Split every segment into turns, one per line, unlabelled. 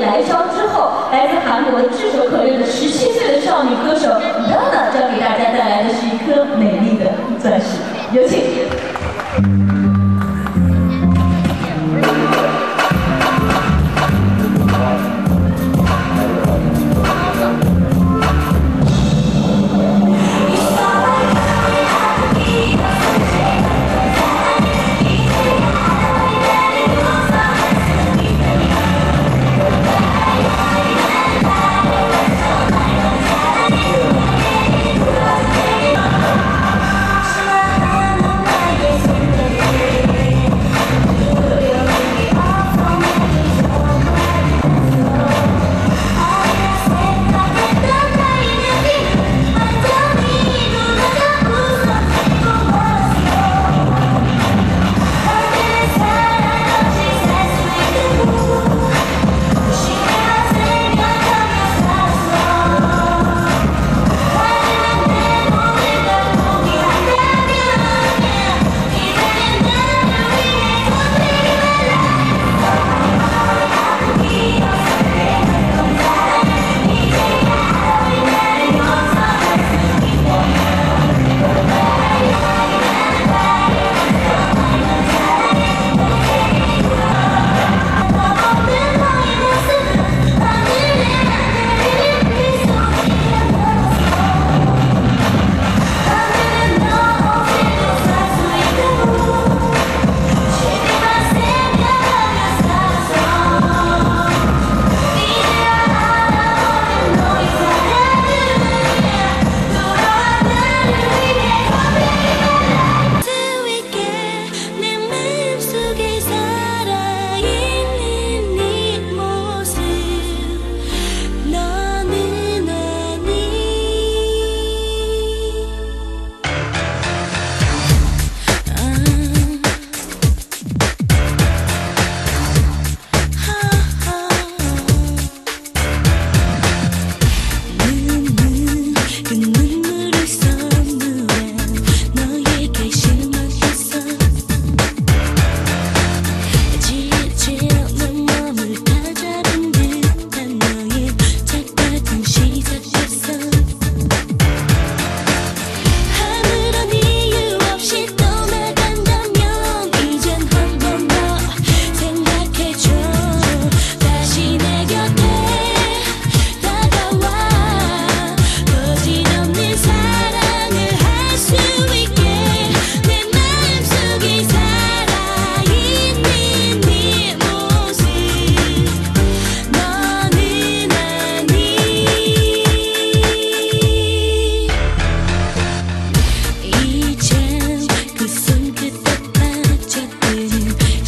来招之后，来自韩国炙手可热的十七岁的少女歌手 Dana 将给大家带来的是一颗美丽的钻石，有请。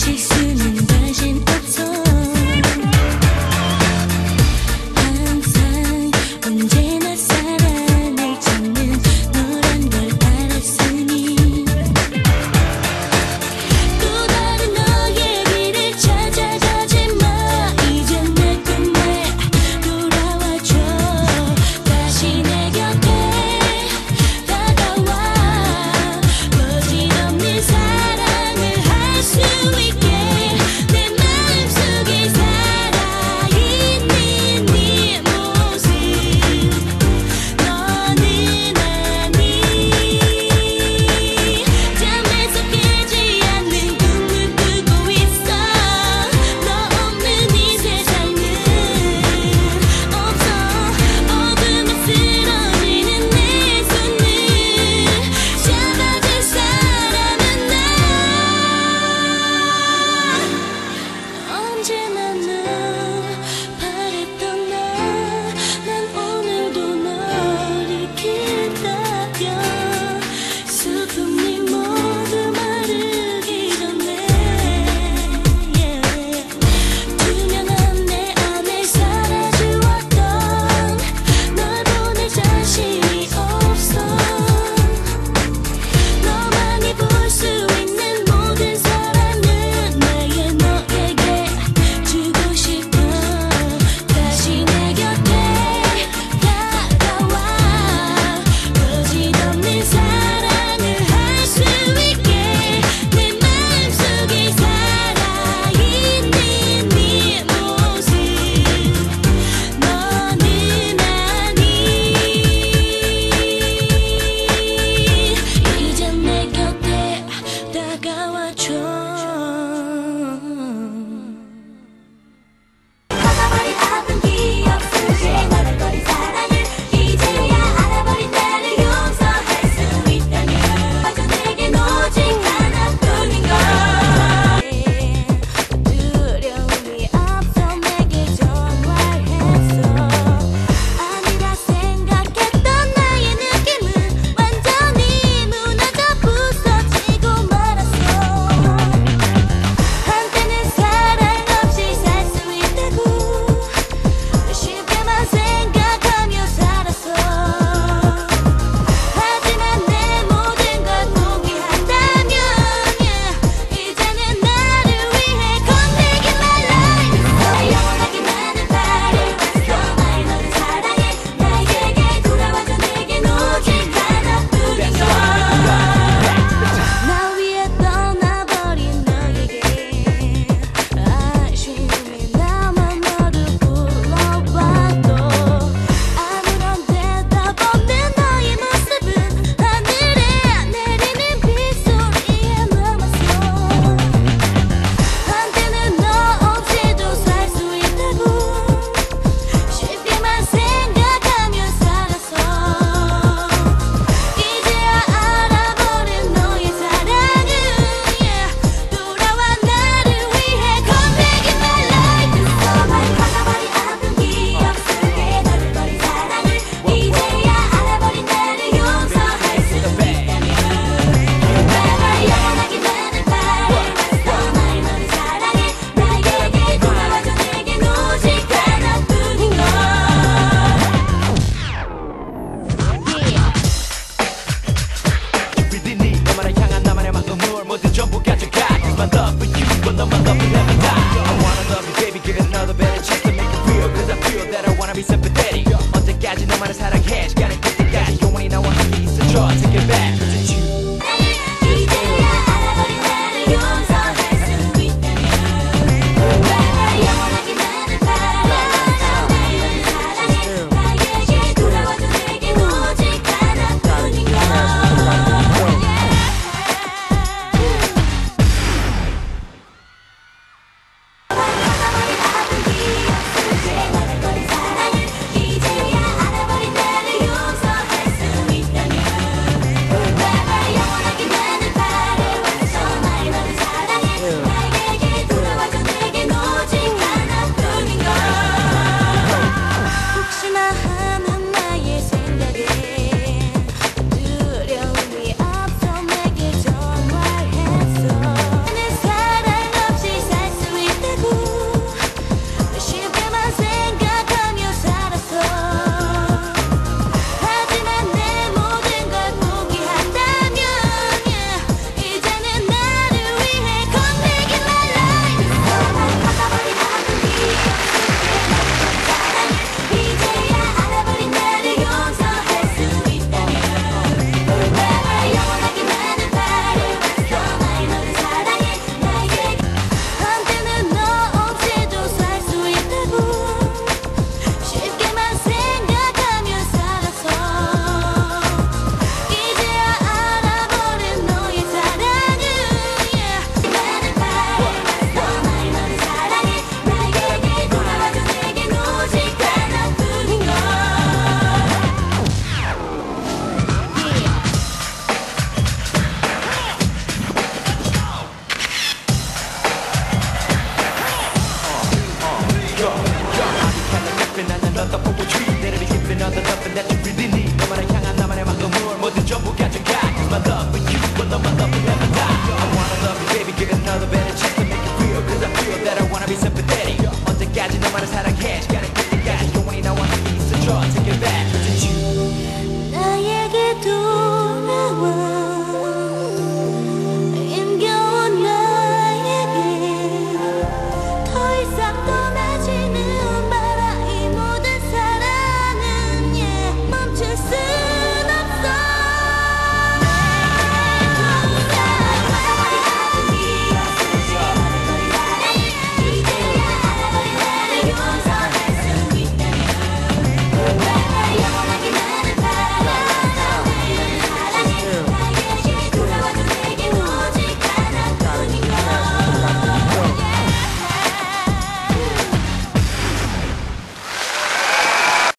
chasing